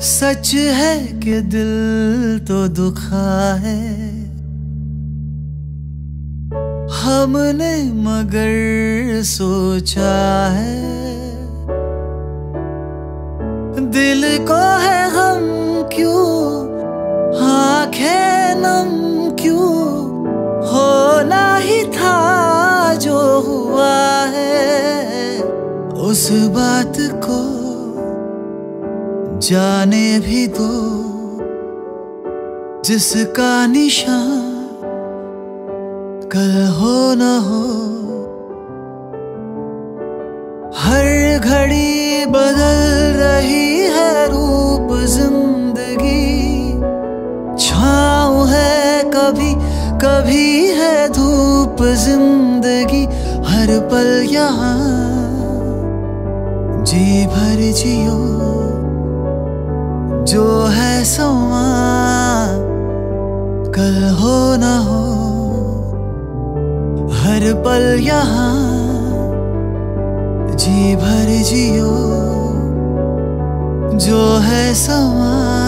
सच है कि दिल तो दुखा है। हमने मगर सोचा है। दिल को है हम क्यों? आँखें नम क्यों? होना ही था जो हुआ है। उस बात को जाने भी दो जिसका निशान कल हो न हो। हर घड़ी बदल रही है रूप ज़िंदगी। छाँव है कभी कभी है धूप ज़िंदगी। हर पल यहाँ, जी भर जियो। समा कल हो न हो हर पल यहाँ जी भर जियो जो है समा।